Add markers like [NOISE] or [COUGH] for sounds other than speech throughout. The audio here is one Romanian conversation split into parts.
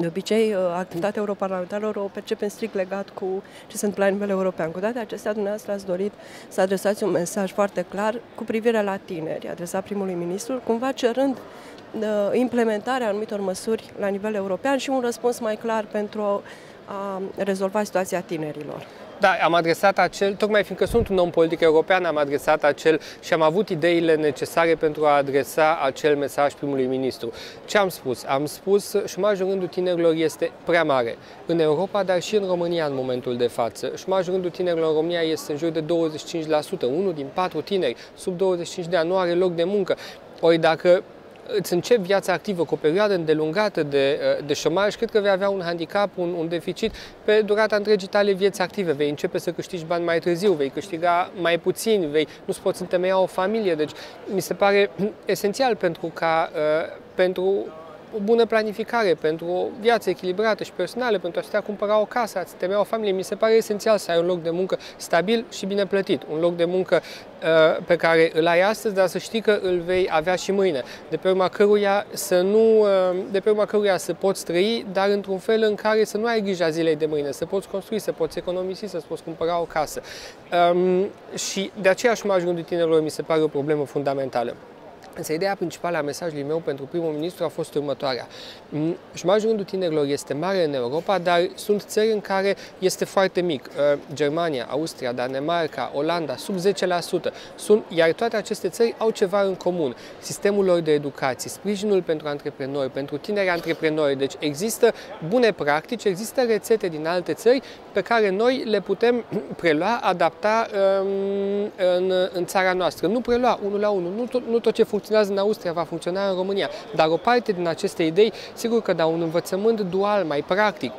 de obicei, uh, activitatea europarlamentarilor o percepem strict legat cu ce se întâmplă la nivel european. Cu toate acestea, dumneavoastră ați dorit să adresați un mesaj foarte clar cu privire la tineri, adresat primului ministru, cumva cerând uh, implementarea anumitor măsuri la nivel european și un răspuns mai clar pentru a rezolva situația tinerilor. Da, am adresat acel, tocmai fiindcă sunt un om politic european, am adresat acel și am avut ideile necesare pentru a adresa acel mesaj primului ministru. Ce am spus? Am spus șumajul în rândul tinerilor este prea mare în Europa, dar și în România în momentul de față. Șumajul în rândul tinerilor în România este în jur de 25%. Unul din patru tineri sub 25 de ani nu are loc de muncă. Ori dacă îți începi viața activă cu o perioadă îndelungată de, uh, de șomaj, cred că vei avea un handicap, un, un deficit pe durata întregii tale vieți active. Vei începe să câștigi bani mai târziu, vei câștiga mai puțin, vei, nu-ți poți întemeia o familie. Deci mi se pare [CLEARS THROAT] esențial pentru ca uh, pentru o bună planificare, pentru o viață echilibrată și personală, pentru a putea cumpăra o casă, a-ți temea o familie. Mi se pare esențial să ai un loc de muncă stabil și bine plătit. Un loc de muncă uh, pe care îl ai astăzi, dar să știi că îl vei avea și mâine. De pe urma căruia să nu, uh, de pe urma căruia să poți trăi, dar într-un fel în care să nu ai grija zilei de mâine, să poți construi, să poți economisi, să poți cumpăra o casă. Um, și de aceea șomajul de tinerilor mi se pare o problemă fundamentală. Însă ideea principală a mesajului meu pentru primul ministru a fost următoarea. Mm, șomajul rândul tinerilor este mare în Europa, dar sunt țări în care este foarte mic. Uh, Germania, Austria, Danemarca, Olanda, sub 10%. Sunt, iar toate aceste țări au ceva în comun. Sistemul lor de educație, sprijinul pentru antreprenori, pentru tineri antreprenori. Deci există bune practici, există rețete din alte țări pe care noi le putem [CLEARS THROAT] prelua, adapta um, în, în țara noastră. Nu prelua unul la unul, nu tot, nu tot ce funcționează funcționează în Austria, va funcționa în România. Dar o parte din aceste idei, sigur că da un învățământ dual, mai practic,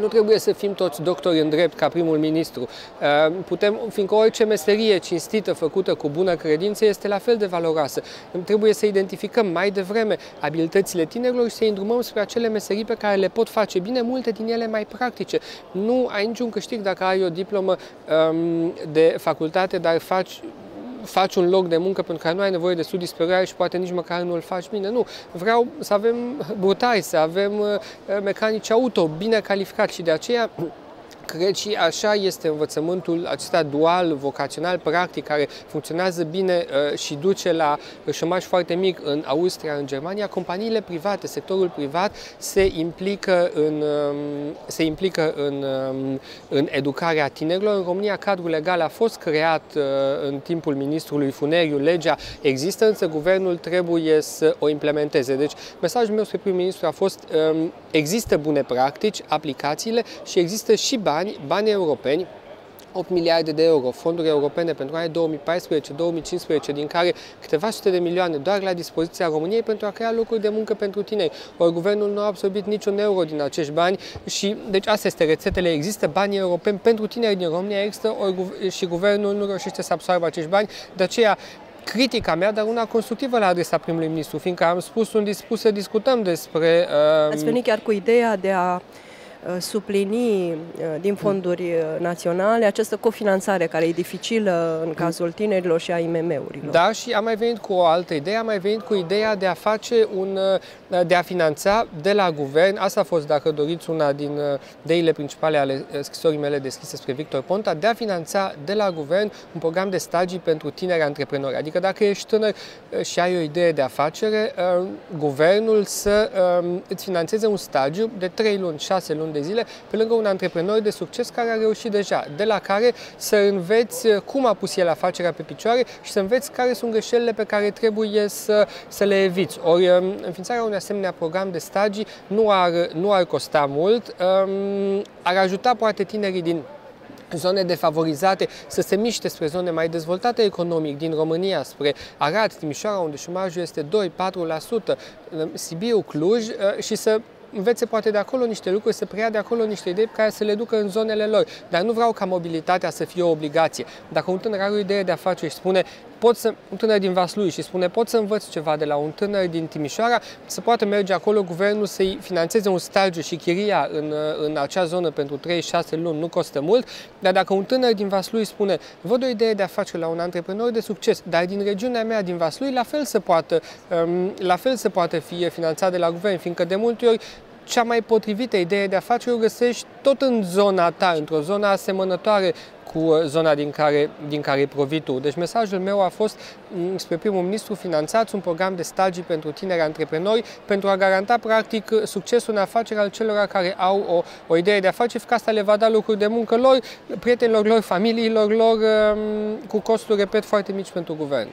nu trebuie să fim toți doctori în drept ca primul ministru. Uh, putem, fiindcă orice meserie cinstită făcută cu bună credință este la fel de valoroasă. Trebuie să identificăm mai devreme abilitățile tinerilor și să îndrumăm spre acele meserii pe care le pot face bine, multe din ele mai practice. Nu ai niciun câștig dacă ai o diplomă um, de facultate, dar faci faci un loc de muncă pentru care nu ai nevoie de studii superioare și poate nici măcar nu îl faci bine. Nu. Vreau să avem brutai, să avem uh, mecanici auto bine calificați și de aceea cred și așa este învățământul acesta dual, vocațional, practic, care funcționează bine uh, și duce la șomaj foarte mic în Austria, în Germania. Companiile private, sectorul privat se implică în, um, se implică în, um, în educarea tinerilor. În România, cadrul legal a fost creat uh, în timpul ministrului Funeriu, legea există, însă guvernul trebuie să o implementeze. Deci, mesajul meu spre prim-ministru a fost um, există bune practici, aplicațiile și există și bani bani, bani europeni, 8 miliarde de euro, fonduri europene pentru anii 2014-2015, din care câteva sute de milioane doar la dispoziția României pentru a crea locuri de muncă pentru tineri. Ori guvernul nu a absorbit niciun euro din acești bani și, deci, astea este rețetele, există bani europeni pentru tineri din România, există ori, și guvernul nu reușește să absorbă acești bani, de aceea critica mea, dar una constructivă la adresa primului ministru, fiindcă am spus, sunt dispus să discutăm despre... Uh, Ați venit chiar cu ideea de a Uh, suplini uh, din fonduri uh, naționale această cofinanțare care e dificilă în cazul tinerilor și a IMM-urilor. Da, și am mai venit cu o altă idee, am mai venit cu ideea de a face un, de a finanța de la guvern, asta a fost, dacă doriți, una din ideile principale ale scrisorii mele deschise spre Victor Ponta, de a finanța de la guvern un program de stagii pentru tineri antreprenori. Adică dacă ești tânăr și ai o idee de afacere, guvernul să îți financeze un stagiu de 3 luni, 6 luni luni de zile pe lângă un antreprenor de succes care a reușit deja, de la care să înveți cum a pus el afacerea pe picioare și să înveți care sunt greșelile pe care trebuie să, să le eviți. Ori um, înființarea unui asemenea program de stagii nu ar, nu ar costa mult, um, ar ajuta poate tinerii din zone defavorizate să se miște spre zone mai dezvoltate economic din România, spre Arad, Timișoara, unde șumajul este 2-4%, Sibiu, Cluj uh, și să învețe poate de acolo niște lucruri, să preia de acolo niște idei pe care să le ducă în zonele lor. Dar nu vreau ca mobilitatea să fie o obligație. Dacă un tânăr are o idee de afaceri și spune, pot să, un tânăr din Vaslui și spune, pot să învăț ceva de la un tânăr din Timișoara, să poată merge acolo guvernul să-i financeze un stagiu și chiria în, în acea zonă pentru 3-6 luni, nu costă mult, dar dacă un tânăr din Vaslui spune, văd o idee de afaceri la un antreprenor de succes, dar din regiunea mea, din Vaslui, la fel să poată, um, la fel să poată fi finanțat de la guvern, fiindcă de multe ori cea mai potrivită idee de afaceri o găsești tot în zona ta, într-o zonă asemănătoare cu uh, zona din care, din care provii tu. Deci mesajul meu a fost mm, spre primul ministru finanțați un program de stagii pentru tineri antreprenori pentru a garanta practic succesul în afaceri al celor care au o, o idee de afaceri, că asta le va da locuri de muncă lor, prietenilor lor, familiilor lor, um, cu costuri, repet, foarte mici pentru guvern.